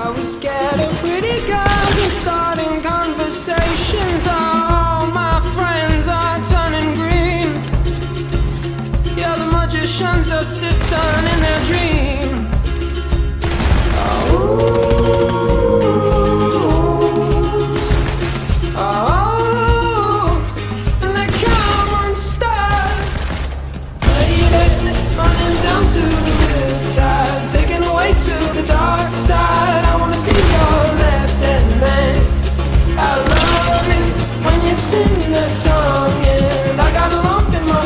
I was scared of pretty girls and starting conversations. All my friends are turning green. You're the magician's assistant in their dream. Oh. Oh. And they come unstuck. Running down to singing song And I got in my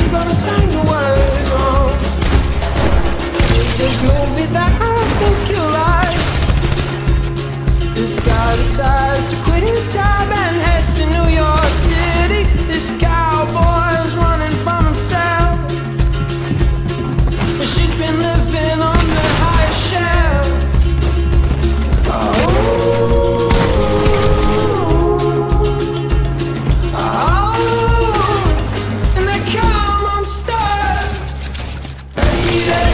you're gonna sing the words wrong. This movie that I think you like This guy decides to quit his job Baby